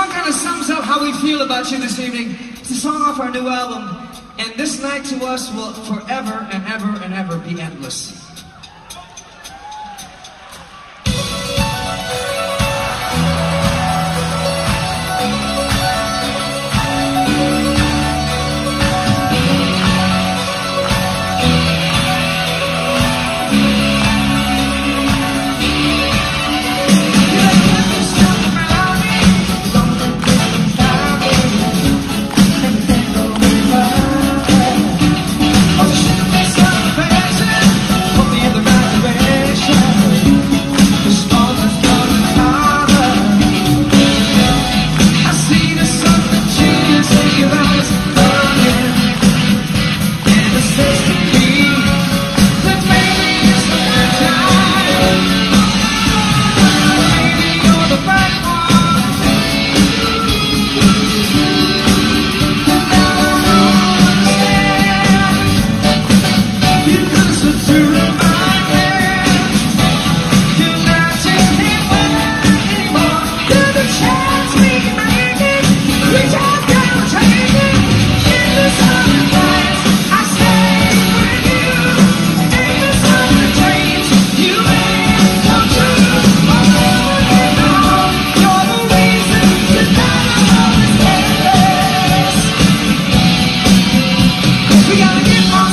song kind of sums up how we feel about you this evening. It's a song off our new album, and this night to us will forever and ever and ever be endless. Inside